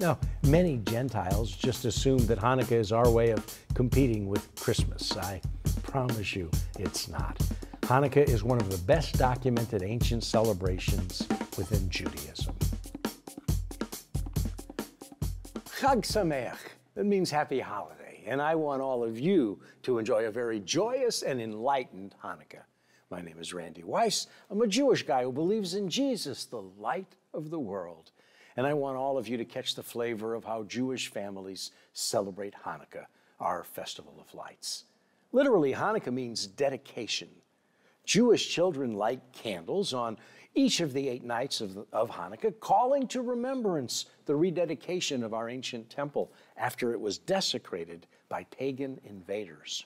Now, many Gentiles just assume that Hanukkah is our way of competing with Christmas. I promise you it's not. Hanukkah is one of the best documented ancient celebrations within Judaism. Chag Sameach. That means happy holiday, and I want all of you to enjoy a very joyous and enlightened Hanukkah. My name is Randy Weiss. I'm a Jewish guy who believes in Jesus, the light of the world. And I want all of you to catch the flavor of how Jewish families celebrate Hanukkah, our festival of lights. Literally, Hanukkah means dedication. Jewish children light candles on each of the eight nights of, the, of Hanukkah, calling to remembrance the rededication of our ancient temple after it was desecrated by pagan invaders.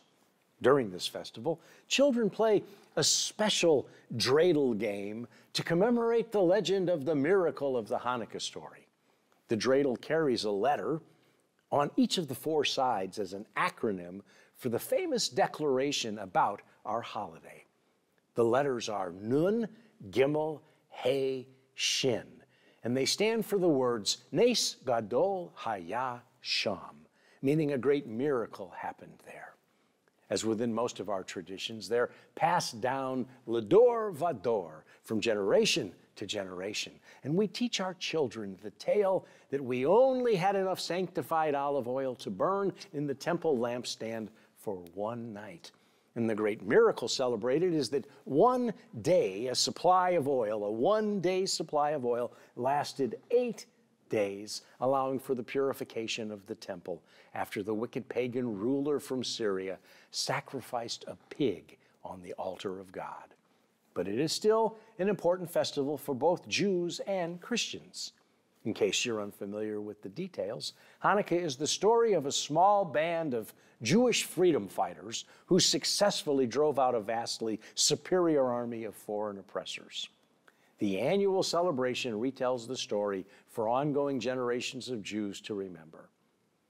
During this festival, children play a special dreidel game to commemorate the legend of the miracle of the Hanukkah story. The dreidel carries a letter on each of the four sides as an acronym for the famous declaration about our holiday. The letters are Nun, Gimel, He, Shin, and they stand for the words Nes Gadol Haya Sham, meaning a great miracle happened there as within most of our traditions, they're passed down lador vador from generation to generation. And we teach our children the tale that we only had enough sanctified olive oil to burn in the temple lampstand for one night. And the great miracle celebrated is that one day, a supply of oil, a one day supply of oil, lasted eight days, allowing for the purification of the temple after the wicked pagan ruler from Syria sacrificed a pig on the altar of God. But it is still an important festival for both Jews and Christians. In case you're unfamiliar with the details, Hanukkah is the story of a small band of Jewish freedom fighters who successfully drove out a vastly superior army of foreign oppressors. The annual celebration retells the story for ongoing generations of Jews to remember.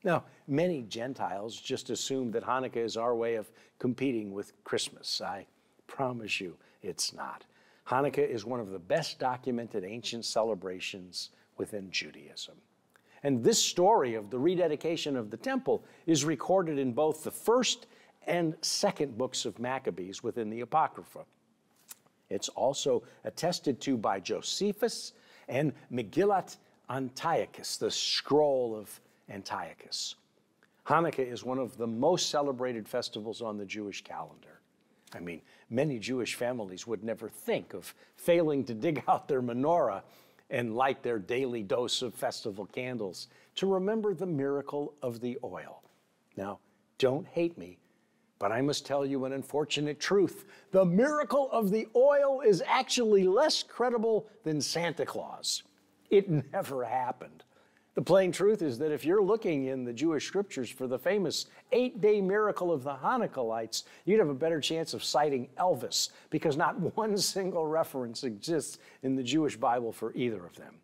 Now, many Gentiles just assume that Hanukkah is our way of competing with Christmas. I promise you it's not. Hanukkah is one of the best documented ancient celebrations within Judaism. And this story of the rededication of the temple is recorded in both the first and second books of Maccabees within the Apocrypha. It's also attested to by Josephus and Megillat Antiochus, the scroll of Antiochus. Hanukkah is one of the most celebrated festivals on the Jewish calendar. I mean, many Jewish families would never think of failing to dig out their menorah and light their daily dose of festival candles to remember the miracle of the oil. Now, don't hate me but I must tell you an unfortunate truth. The miracle of the oil is actually less credible than Santa Claus. It never happened. The plain truth is that if you're looking in the Jewish scriptures for the famous eight day miracle of the Hanukkah lights, you'd have a better chance of sighting Elvis because not one single reference exists in the Jewish Bible for either of them.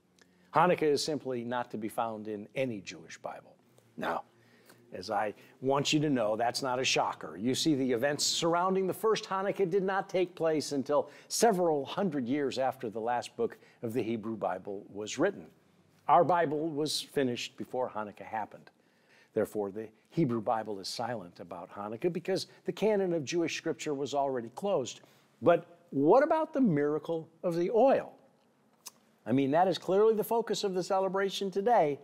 Hanukkah is simply not to be found in any Jewish Bible. Now, as I want you to know, that's not a shocker. You see, the events surrounding the first Hanukkah did not take place until several hundred years after the last book of the Hebrew Bible was written. Our Bible was finished before Hanukkah happened. Therefore, the Hebrew Bible is silent about Hanukkah because the canon of Jewish scripture was already closed. But what about the miracle of the oil? I mean, that is clearly the focus of the celebration today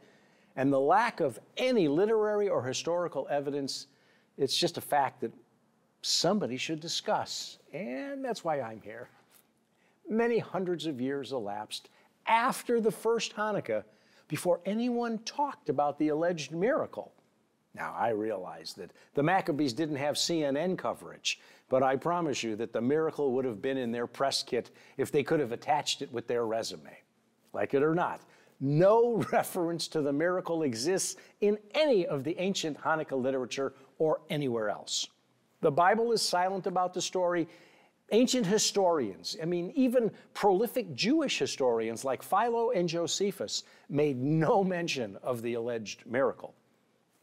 and the lack of any literary or historical evidence, it's just a fact that somebody should discuss. And that's why I'm here. Many hundreds of years elapsed after the first Hanukkah before anyone talked about the alleged miracle. Now, I realize that the Maccabees didn't have CNN coverage, but I promise you that the miracle would have been in their press kit if they could have attached it with their resume. Like it or not, no reference to the miracle exists in any of the ancient Hanukkah literature or anywhere else. The Bible is silent about the story. Ancient historians, I mean, even prolific Jewish historians like Philo and Josephus, made no mention of the alleged miracle.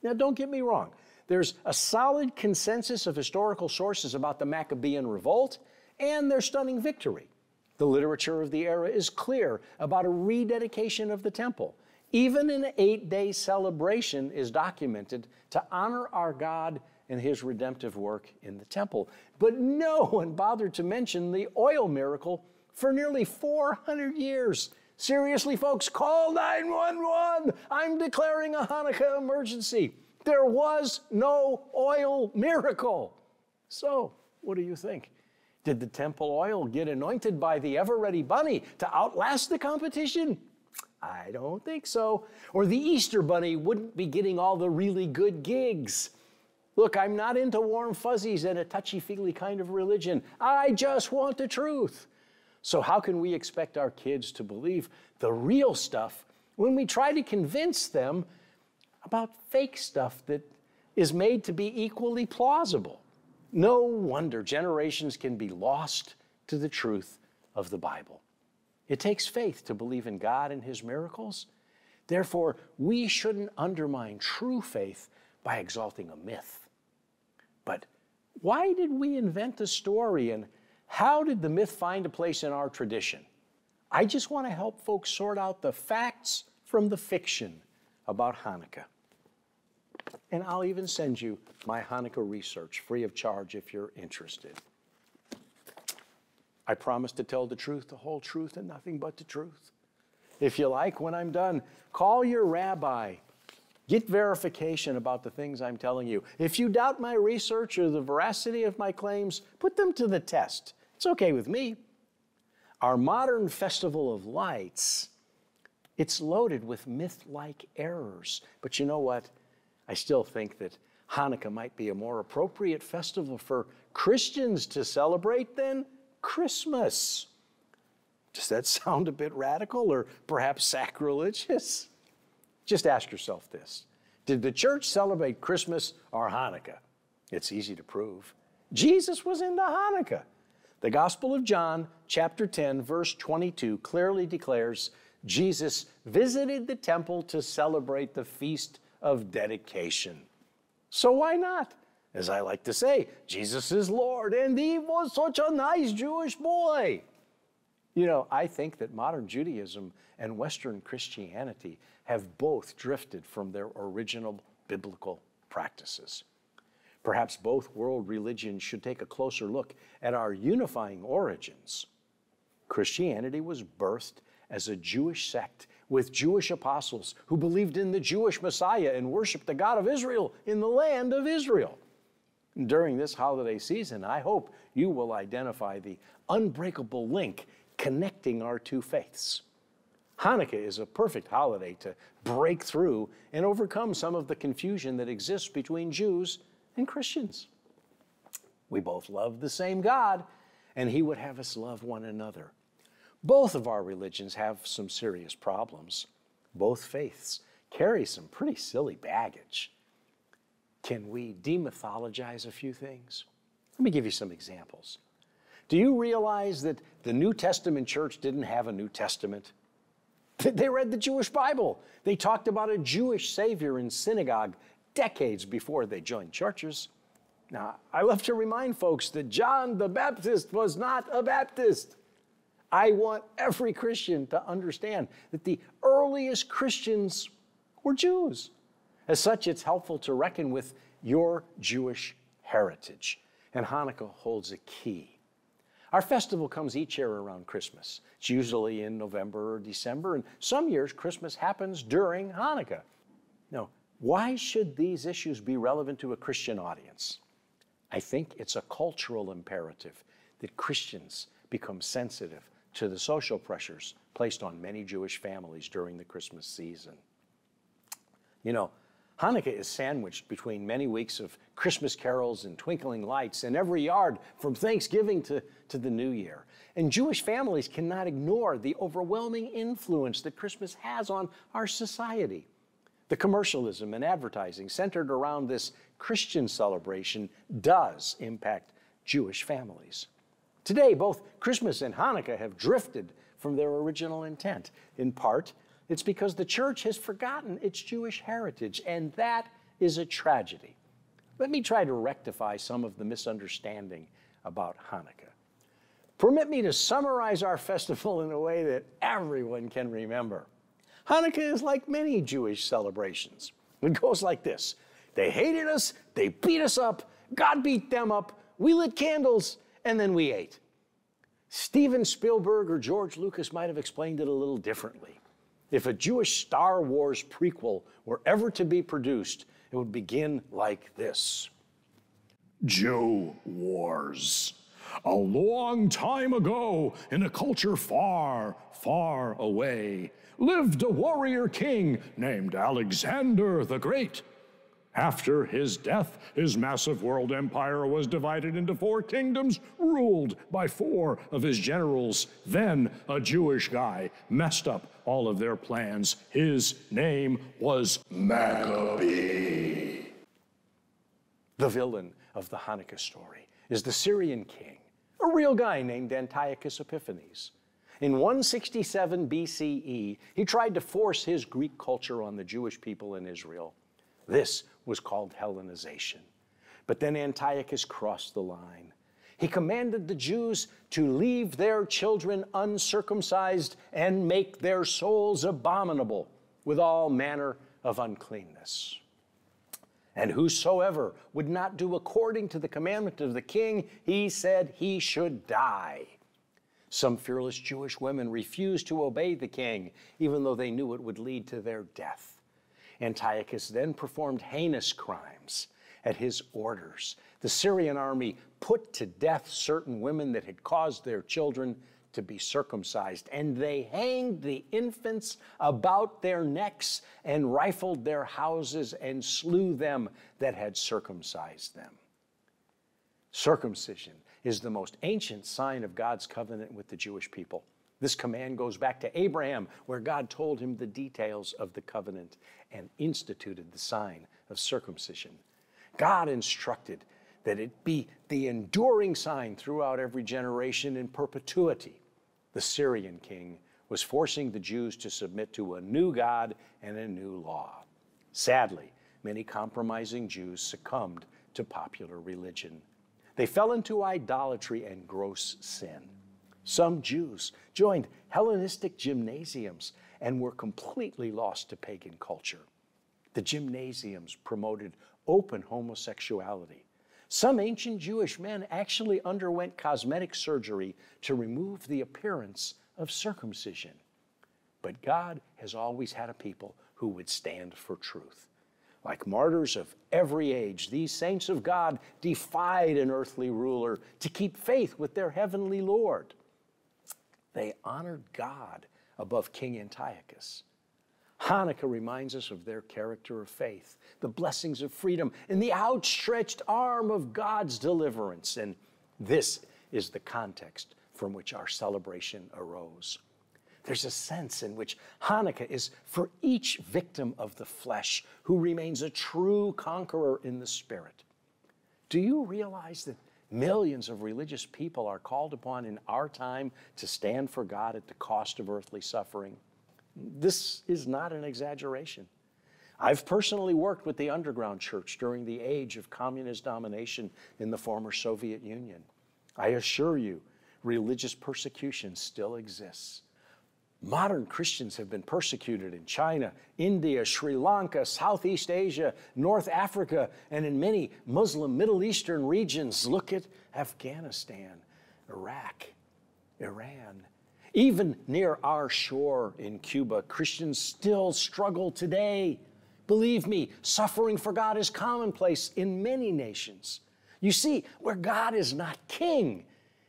Now, don't get me wrong, there's a solid consensus of historical sources about the Maccabean revolt and their stunning victory. The literature of the era is clear about a rededication of the temple Even an eight day celebration is documented to honor our God and his redemptive work in the temple. But no one bothered to mention the oil miracle for nearly 400 years. Seriously, folks, call 911. I'm declaring a Hanukkah emergency. There was no oil miracle. So, what do you think? Did the temple oil get anointed by the ever ready bunny to outlast the competition? I don't think so. Or the Easter bunny wouldn't be getting all the really good gigs. Look, I'm not into warm fuzzies and a touchy feely kind of religion. I just want the truth. So, how can we expect our kids to believe the real stuff when we try to convince them about fake stuff that is made to be equally plausible? No wonder generations can be lost to the truth of the Bible. It takes faith to believe in God and His miracles. Therefore, we shouldn't undermine true faith by exalting a myth. But why did we invent the story and how did the myth find a place in our tradition? I just want to help folks sort out the facts from the fiction about Hanukkah. And I'll even send you my Hanukkah research free of charge if you're interested. I promise to tell the truth, the whole truth, and nothing but the truth. If you like, when I'm done, call your rabbi. Get verification about the things I'm telling you. If you doubt my research or the veracity of my claims, put them to the test. It's okay with me. Our modern festival of lights, it's loaded with myth-like errors. But you know what? I still think that Hanukkah might be a more appropriate festival for Christians to celebrate than Christmas. Does that sound a bit radical or perhaps sacrilegious? Just ask yourself this Did the church celebrate Christmas or Hanukkah? It's easy to prove. Jesus was into Hanukkah. The Gospel of John, chapter 10, verse 22, clearly declares Jesus visited the temple to celebrate the feast of dedication. So why not? As I like to say, Jesus is Lord, and he was such a nice Jewish boy. You know, I think that modern Judaism and Western Christianity have both drifted from their original biblical practices. Perhaps both world religions should take a closer look at our unifying origins. Christianity was birthed as a Jewish sect with Jewish apostles who believed in the Jewish Messiah and worshiped the God of Israel in the land of Israel. During this holiday season, I hope you will identify the unbreakable link connecting our two faiths. Hanukkah is a perfect holiday to break through and overcome some of the confusion that exists between Jews and Christians. We both love the same God, and He would have us love one another. Both of our religions have some serious problems. Both faiths carry some pretty silly baggage. Can we demythologize a few things? Let me give you some examples. Do you realize that the New Testament church didn't have a New Testament? They read the Jewish Bible. They talked about a Jewish Savior in synagogue decades before they joined churches. Now, I love to remind folks that John the Baptist was not a Baptist. I want every Christian to understand that the earliest Christians were Jews. As such, it's helpful to reckon with your Jewish heritage. And Hanukkah holds a key. Our festival comes each year around Christmas. It's usually in November or December, and some years Christmas happens during Hanukkah. Now, why should these issues be relevant to a Christian audience? I think it's a cultural imperative that Christians become sensitive to the social pressures placed on many Jewish families during the Christmas season. You know, Hanukkah is sandwiched between many weeks of Christmas carols and twinkling lights in every yard from Thanksgiving to, to the New Year. And Jewish families cannot ignore the overwhelming influence that Christmas has on our society. The commercialism and advertising centered around this Christian celebration does impact Jewish families. Today, both Christmas and Hanukkah have drifted from their original intent. In part, it's because the church has forgotten its Jewish heritage, and that is a tragedy. Let me try to rectify some of the misunderstanding about Hanukkah. Permit me to summarize our festival in a way that everyone can remember. Hanukkah is like many Jewish celebrations. It goes like this They hated us, they beat us up, God beat them up, we lit candles, and then we ate. Steven Spielberg or George Lucas might have explained it a little differently. If a Jewish Star Wars prequel were ever to be produced, it would begin like this Jew Wars. A long time ago, in a culture far, far away, lived a warrior king named Alexander the Great. After his death, his massive world empire was divided into four kingdoms, ruled by four of his generals. Then a Jewish guy messed up all of their plans. His name was Maccabee. The villain of the Hanukkah story is the Syrian king, a real guy named Antiochus Epiphanes. In 167 BCE, he tried to force his Greek culture on the Jewish people in Israel. This was called Hellenization. But then Antiochus crossed the line. He commanded the Jews to leave their children uncircumcised and make their souls abominable with all manner of uncleanness. And whosoever would not do according to the commandment of the king, he said he should die. Some fearless Jewish women refused to obey the king, even though they knew it would lead to their death. Antiochus then performed heinous crimes at his orders. The Syrian army put to death certain women that had caused their children to be circumcised, and they hanged the infants about their necks and rifled their houses and slew them that had circumcised them. Circumcision is the most ancient sign of God's covenant with the Jewish people. This command goes back to Abraham, where God told him the details of the covenant and instituted the sign of circumcision. God instructed that it be the enduring sign throughout every generation in perpetuity. The Syrian king was forcing the Jews to submit to a new God and a new law. Sadly, many compromising Jews succumbed to popular religion. They fell into idolatry and gross sin. Some Jews joined Hellenistic gymnasiums and were completely lost to pagan culture. The gymnasiums promoted open homosexuality. Some ancient Jewish men actually underwent cosmetic surgery to remove the appearance of circumcision. But God has always had a people who would stand for truth. Like martyrs of every age, these saints of God defied an earthly ruler to keep faith with their heavenly Lord. They honored God above King Antiochus. Hanukkah reminds us of their character of faith, the blessings of freedom, and the outstretched arm of God's deliverance. And this is the context from which our celebration arose. There's a sense in which Hanukkah is for each victim of the flesh who remains a true conqueror in the spirit. Do you realize that Millions of religious people are called upon in our time to stand for God at the cost of earthly suffering. This is not an exaggeration. I've personally worked with the underground church during the age of communist domination in the former Soviet Union. I assure you, religious persecution still exists. Modern Christians have been persecuted in China, India, Sri Lanka, Southeast Asia, North Africa, and in many Muslim Middle Eastern regions. Look at Afghanistan, Iraq, Iran. Even near our shore in Cuba, Christians still struggle today. Believe me, suffering for God is commonplace in many nations. You see, where God is not king,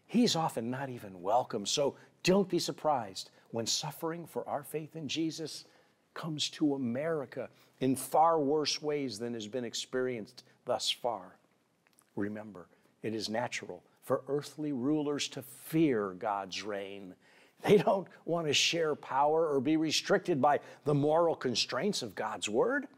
he's often not even welcome. So don't be surprised when suffering for our faith in Jesus comes to America in far worse ways than has been experienced thus far. Remember, it is natural for earthly rulers to fear God's reign. They don't want to share power or be restricted by the moral constraints of God's word.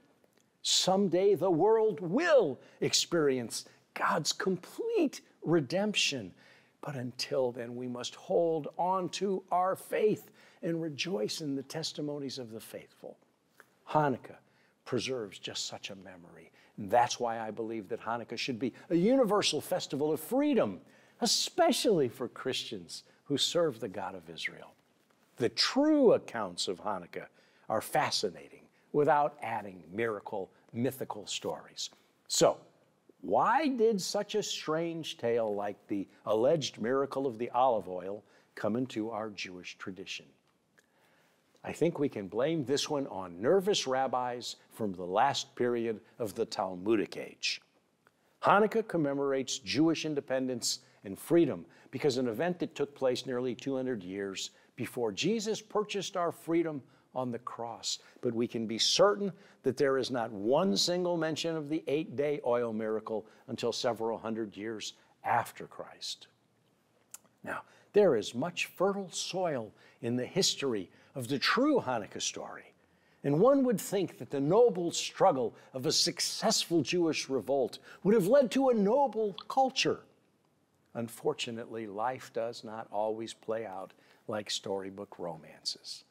Someday the world will experience God's complete redemption. But until then, we must hold on to our faith and rejoice in the testimonies of the faithful. Hanukkah preserves just such a memory. And that's why I believe that Hanukkah should be a universal festival of freedom, especially for Christians who serve the God of Israel. The true accounts of Hanukkah are fascinating without adding miracle, mythical stories. So, why did such a strange tale like the alleged miracle of the olive oil come into our Jewish tradition? I think we can blame this one on nervous rabbis from the last period of the Talmudic age. Hanukkah commemorates Jewish independence and freedom because an event that took place nearly 200 years before Jesus purchased our freedom on the cross. But we can be certain that there is not one single mention of the eight day oil miracle until several hundred years after Christ. Now, there is much fertile soil in the history of the true Hanukkah story. And one would think that the noble struggle of a successful Jewish revolt would have led to a noble culture. Unfortunately, life does not always play out like storybook romances.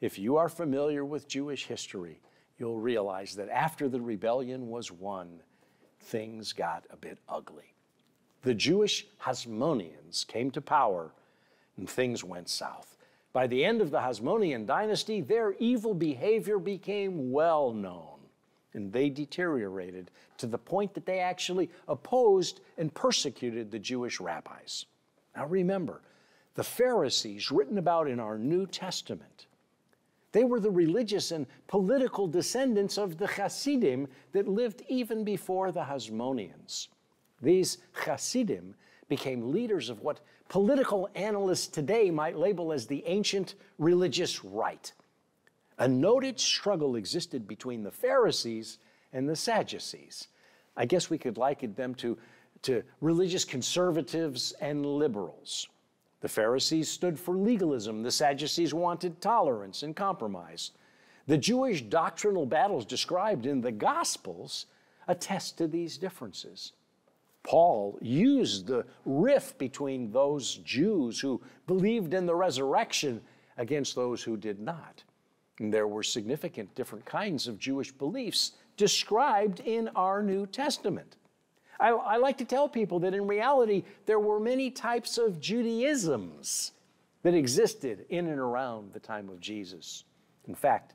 If you are familiar with Jewish history, you'll realize that after the rebellion was won, things got a bit ugly. The Jewish Hasmoneans came to power and things went south. By the end of the Hasmonean dynasty, their evil behavior became well known and they deteriorated to the point that they actually opposed and persecuted the Jewish rabbis. Now remember, the Pharisees, written about in our New Testament, they were the religious and political descendants of the Hasidim that lived even before the Hasmoneans. These Hasidim became leaders of what political analysts today might label as the ancient religious right. A noted struggle existed between the Pharisees and the Sadducees. I guess we could liken them to, to religious conservatives and liberals. The Pharisees stood for legalism, the Sadducees wanted tolerance and compromise. The Jewish doctrinal battles described in the Gospels attest to these differences. Paul used the rift between those Jews who believed in the resurrection against those who did not. And there were significant different kinds of Jewish beliefs described in our New Testament. I, I, like to tell people that in reality, there were many types of Judaisms that existed in and around the time of Jesus. In fact,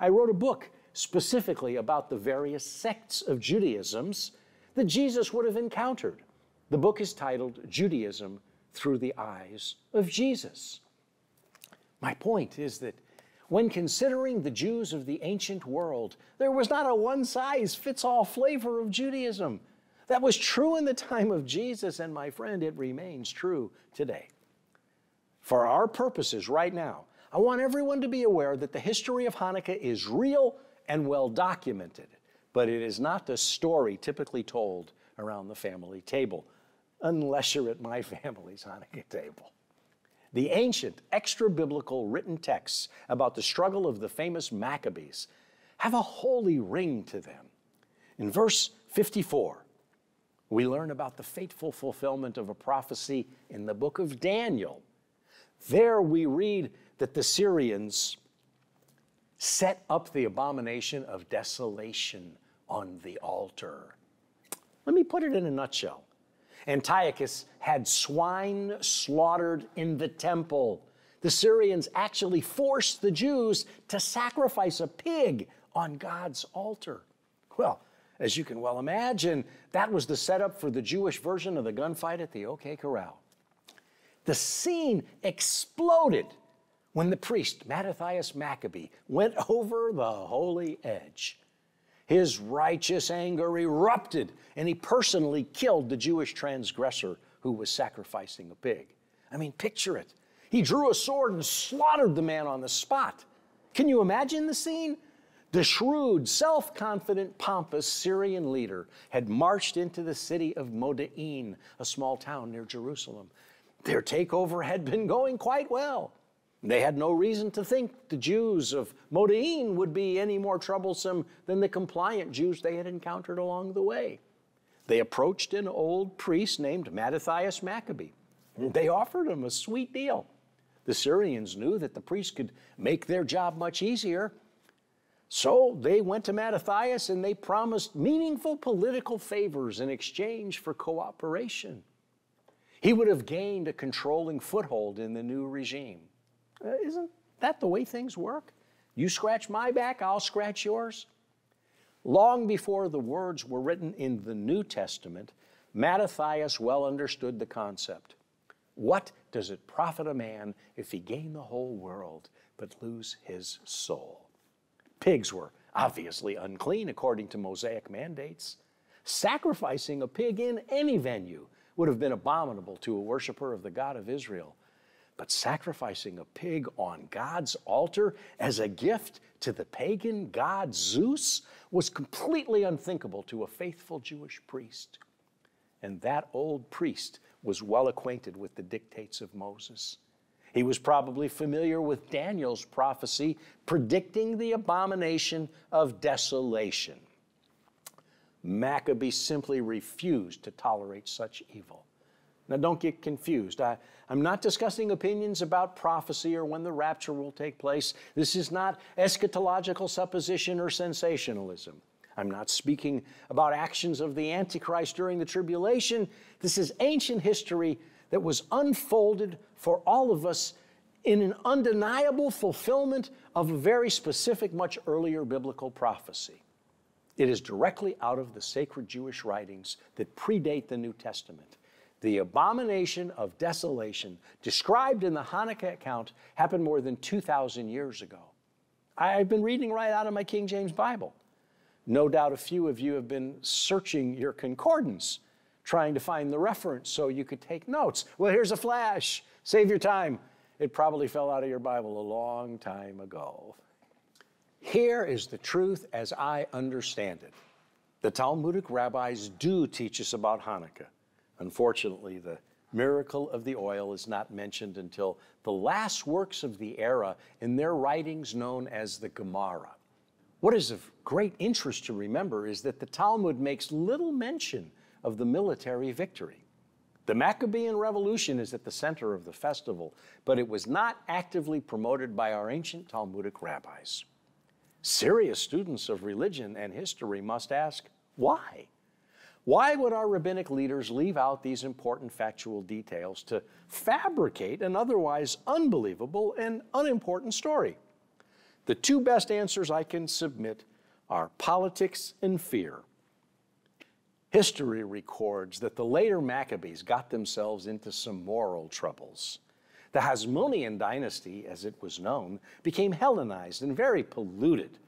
I wrote a book specifically about the various sects of Judaisms that Jesus would have encountered. The book is titled Judaism Through the Eyes of Jesus. My point is that when considering the Jews of the ancient world, there was not a one size fits all flavor of Judaism. That was true in the time of Jesus, and my friend, it remains true today. For our purposes right now, I want everyone to be aware that the history of Hanukkah is real and well documented, but it is not the story typically told around the family table, unless you're at my family's Hanukkah table. The ancient extra biblical written texts about the struggle of the famous Maccabees have a holy ring to them. In verse 54, we learn about the fateful fulfillment of a prophecy in the book of Daniel. There we read that the Syrians set up the abomination of desolation on the altar. Let me put it in a nutshell. Antiochus had swine slaughtered in the temple. The Syrians actually forced the Jews to sacrifice a pig on God's altar. Well, as you can well imagine, that was the setup for the Jewish version of the gunfight at the OK Corral. The scene exploded when the priest, Mattathias Maccabee, went over the holy edge. His righteous anger erupted, and he personally killed the Jewish transgressor who was sacrificing a pig. I mean, picture it. He drew a sword and slaughtered the man on the spot. Can you imagine the scene? The shrewd, self confident, pompous Syrian leader had marched into the city of Moda'in, a small town near Jerusalem. Their takeover had been going quite well. They had no reason to think the Jews of Moda'in would be any more troublesome than the compliant Jews they had encountered along the way. They approached an old priest named Mattathias Maccabee. They offered him a sweet deal. The Syrians knew that the priest could make their job much easier so they went to Mattathias and they promised meaningful political favors in exchange for cooperation. He would have gained a controlling foothold in the new regime. Uh, isn't that the way things work? You scratch my back, I'll scratch yours. Long before the words were written in the New Testament, Mattathias well understood the concept. What does it profit a man if he gain the whole world but lose his soul? Pigs were obviously unclean according to Mosaic mandates. Sacrificing a pig in any venue would have been abominable to a worshiper of the God of Israel. But sacrificing a pig on God's altar as a gift to the pagan god Zeus was completely unthinkable to a faithful Jewish priest. And that old priest was well acquainted with the dictates of Moses. He was probably familiar with Daniel's prophecy predicting the abomination of desolation. Maccabee simply refused to tolerate such evil. Now, don't get confused. I, am not discussing opinions about prophecy or when the rapture will take place. This is not eschatological supposition or sensationalism. I'm not speaking about actions of the Antichrist during the tribulation. This is ancient history that was unfolded for all of us in an undeniable fulfillment of a very specific, much earlier biblical prophecy. It is directly out of the sacred Jewish writings that predate the New Testament. The abomination of desolation described in the Hanukkah account happened more than 2,000 years ago. I've been reading right out of my King James Bible. No doubt a few of you have been searching your concordance, trying to find the reference so you could take notes. Well, here's a flash. Save your time. It probably fell out of your Bible a long time ago. Here is the truth as I understand it. The Talmudic rabbis do teach us about Hanukkah. Unfortunately, the miracle of the oil is not mentioned until the last works of the era in their writings known as the Gemara. What is of great interest to remember is that the Talmud makes little mention of the military victory. The Maccabean Revolution is at the center of the festival, but it was not actively promoted by our ancient Talmudic rabbis. Serious students of religion and history must ask, why? Why would our rabbinic leaders leave out these important factual details to fabricate an otherwise unbelievable and unimportant story? The two best answers I can submit are politics and fear. History records that the later Maccabees got themselves into some moral troubles. The Hasmonean dynasty, as it was known, became Hellenized and very polluted.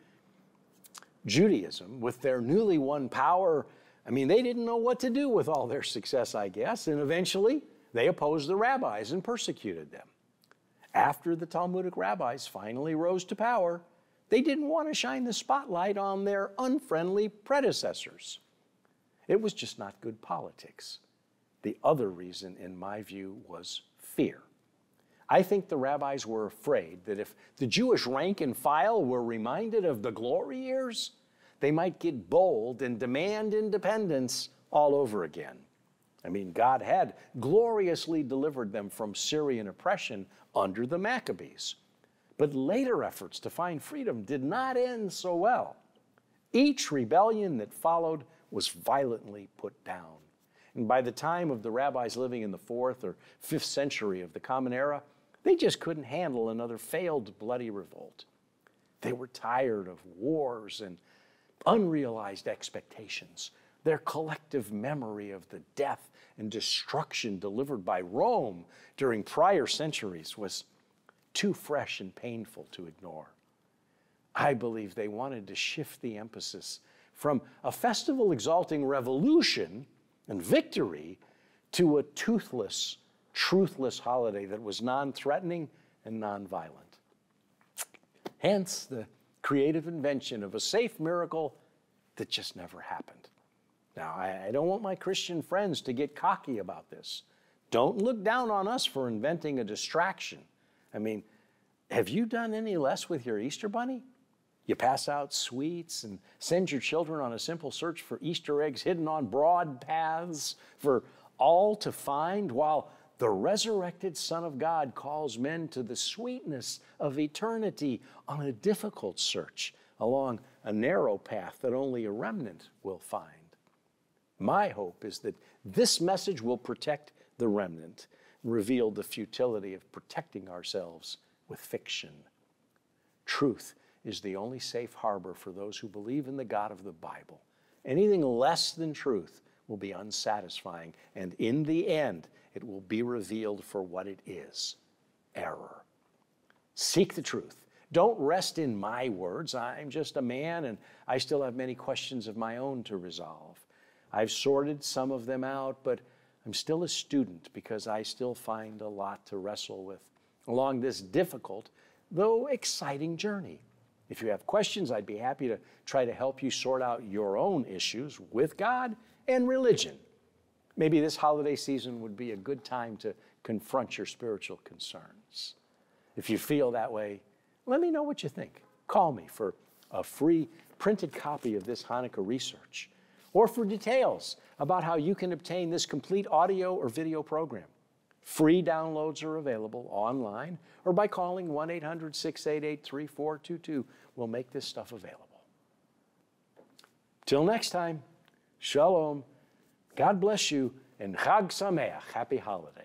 Judaism, with their newly won power, I mean, they didn't know what to do with all their success, I guess, and eventually they opposed the rabbis and persecuted them. After the Talmudic rabbis finally rose to power, they didn't want to shine the spotlight on their unfriendly predecessors. It was just not good politics. The other reason, in my view, was fear. I think the rabbis were afraid that if the Jewish rank and file were reminded of the glory years, they might get bold and demand independence all over again. I mean, God had gloriously delivered them from Syrian oppression under the Maccabees. But later efforts to find freedom did not end so well. Each rebellion that followed was violently put down. And by the time of the rabbis living in the fourth or fifth century of the Common Era, they just couldn't handle another failed bloody revolt. They were tired of wars and unrealized expectations. Their collective memory of the death and destruction delivered by Rome during prior centuries was too fresh and painful to ignore. I believe they wanted to shift the emphasis from a festival exalting revolution and victory to a toothless, truthless holiday that was non threatening and non violent. Hence the creative invention of a safe miracle that just never happened. Now, I, I, don't want my Christian friends to get cocky about this. Don't look down on us for inventing a distraction. I mean, have you done any less with your Easter bunny? You pass out sweets and send your children on a simple search for Easter eggs hidden on broad paths for all to find while the resurrected Son of God calls men to the sweetness of eternity on a difficult search along a narrow path that only a remnant will find. My hope is that this message will protect the remnant reveal the futility of protecting ourselves with fiction. Truth is the only safe harbor for those who believe in the God of the Bible. Anything less than truth will be unsatisfying, and in the end, it will be revealed for what it is error. Seek the truth. Don't rest in my words. I'm just a man and I still have many questions of my own to resolve. I've sorted some of them out, but I'm still a student because I still find a lot to wrestle with along this difficult, though exciting journey. If you have questions, I'd be happy to try to help you sort out your own issues with God and religion. Maybe this holiday season would be a good time to confront your spiritual concerns. If you feel that way, let me know what you think. Call me for a free printed copy of this Hanukkah research or for details about how you can obtain this complete audio or video program. Free downloads are available online or by calling 1 800 688 3422. We'll make this stuff available. Till next time, Shalom, God bless you, and Chag Sameach, happy holiday.